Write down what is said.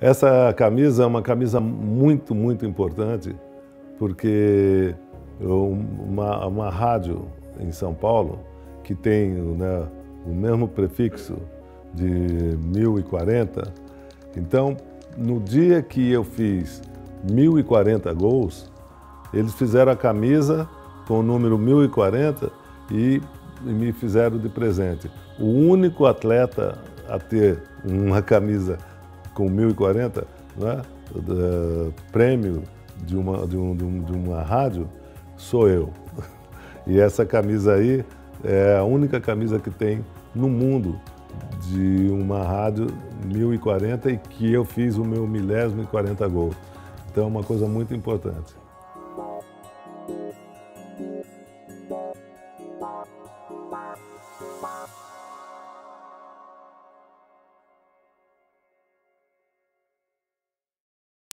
Essa camisa é uma camisa muito, muito importante, porque uma, uma rádio em São Paulo, que tem né, o mesmo prefixo de 1040, então, no dia que eu fiz 1040 gols, eles fizeram a camisa com o número 1040 e me fizeram de presente. O único atleta a ter uma camisa com 1040, né, prêmio de uma, de, um, de uma rádio, sou eu. E essa camisa aí é a única camisa que tem no mundo de uma rádio 1040 e que eu fiz o meu milésimo e 40 gol. Então é uma coisa muito importante.